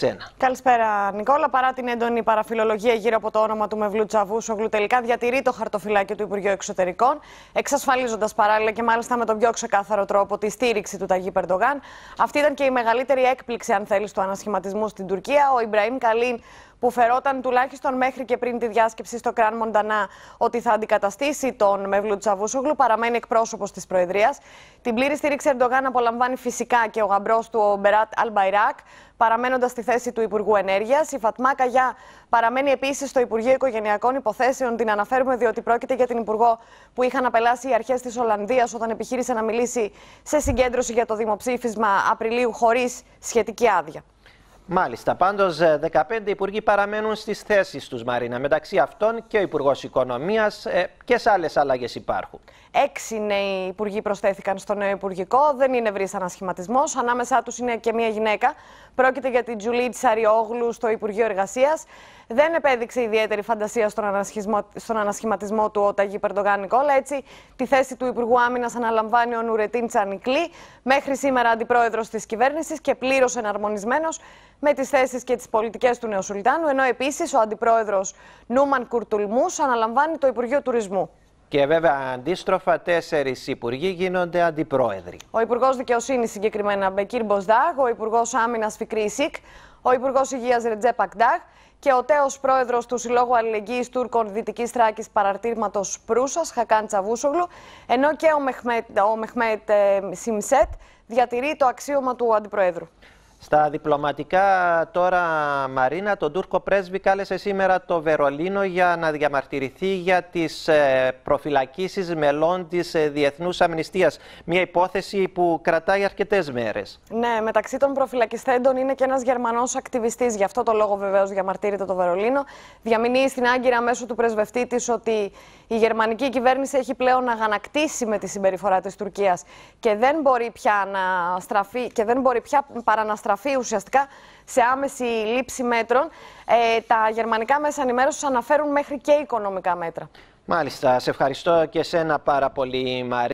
σένα. Καλησπέρα, Νικόλα. Παρά την έντονη παραφιλολογία γύρω από το όνομα του Μευλούτ Τσαβούσογλου, τελικά διατηρεί το χαρτοφυλάκιο του Υπουργείου Εξωτερικών, εξασφαλίζοντας παράλληλα και μάλιστα με τον πιο ξεκάθαρο τρόπο τη στήριξη του Ταγίπ Ερντογάν. Αυτή ήταν και η μεγαλύτερη έκπληξη, αν θέλεις, του ανασχηματισμού στην Τουρκία. Ο Ιμπραήμ Καλίν που φερόταν τουλάχιστον μέχρι και πριν τη διάσκεψη στο Κραν Μοντανά ότι θα αντικαταστήσει τον Μευλούτ Τσαβούσογλου, παραμένει εκπρόσωπος της Προεδρίας. Την πλήρη στήριξη Ερντογάν απολαμβάνει φυσικά και ο γαμπρός του ο Μπεράτ Αλμπαϊράκ, παραμένοντας στη θέση του Υπουργού Ενέργειας. Η Φατμά Καγιά παραμένει επίσης στο Υπουργείο Οικογενειακών Υποθέσεων. Την αναφέρουμε διότι πρόκειται για την Υπουργό που είχαν απελάσει οι αρχές της Ολλανδίας όταν επιχείρησε να μιλήσει σε συγκέντρωση για το δημοψήφισμα Απριλίου χωρίς σχετική άδεια. Μάλιστα. Πάντως, 15 υπουργοί παραμένουν στις θέσεις τους, Μαρίνα. Μεταξύ αυτών και ο Υπουργός Οικονομίας ε, και σε άλλες αλλαγές υπάρχουν. Έξι νέοι υπουργοί προσθέθηκαν στο νέο Υπουργικό. Δεν είναι ευρύς ανασχηματισμός. Ανάμεσά τους είναι και μία γυναίκα. Πρόκειται για την Τζουλίτ Σαριόγλου στο Υπουργείο Εργασίας. Δεν επέδειξε ιδιαίτερη φαντασία στον, στον ανασχηματισμό του ο Ταγί Περντογάν Νικόλα. Έτσι, τη θέση του Υπουργού Άμυνας αναλαμβάνει ο Νουρετίν Τσανικλή, μέχρι σήμερα αντιπρόεδρος της κυβέρνησης και πλήρως εναρμονισμένος με τις θέσεις και τις πολιτικές του νέου Σουλτάνου. Ενώ επίσης ο αντιπρόεδρος Νούμαν Κουρτουλμούς αναλαμβάνει το Υπουργείο Τουρισμού. Και βέβαια αντίστροφα τέσσερις υπουργοί γίνονται αντιπρόεδροι. Ο Υπουργός Δικαιοσύνης συγκεκριμένα Μπεκίρ Μποζντάγ, ο Υπουργός Άμυνας Φικρί Ισίκ, ο Υπουργός Υγείας Ρετζέπ Ακντάγ και ο τέως πρόεδρος του Συλλόγου Αλληλεγγύης Τούρκων Δυτικής Θράκης Παραρτήματος Προύσας, Χακάν Τσαβούσογλου, ενώ και ο Μεχμέτ, ο Μεχμέτ ε, Σιμσέκ διατηρεί το αξίωμα του αντιπροέδρου. Στα διπλωματικά τώρα, Μαρίνα, τον Τούρκο πρέσβη κάλεσε σήμερα το Βερολίνο για να διαμαρτυρηθεί για τις ε, προφυλακίσεις μελών της ε, Διεθνούς Αμνηστίας. Μια υπόθεση που κρατάει αρκετές μέρες. Ναι, μεταξύ των προφυλακιστέντων είναι και ένας Γερμανός ακτιβιστής. Γι' αυτό το λόγο βεβαίως διαμαρτύρεται το Βερολίνο. Διαμηνύει στην Άγκυρα μέσω του πρεσβευτή της ότι η γερμανική κυβέρνηση έχει πλέον αγανακτήσει με τη συμπεριφορά της Τουρκίας και δεν μπορεί πια να στραφεί και δεν μπορεί πια παρά να στραφεί ουσιαστικά σε άμεση λήψη μέτρων. Ε, τα γερμανικά μέσα ενημέρωσης αναφέρουν μέχρι και οικονομικά μέτρα. Μάλιστα, σε ευχαριστώ και σένα πάρα πολύ Μαρία.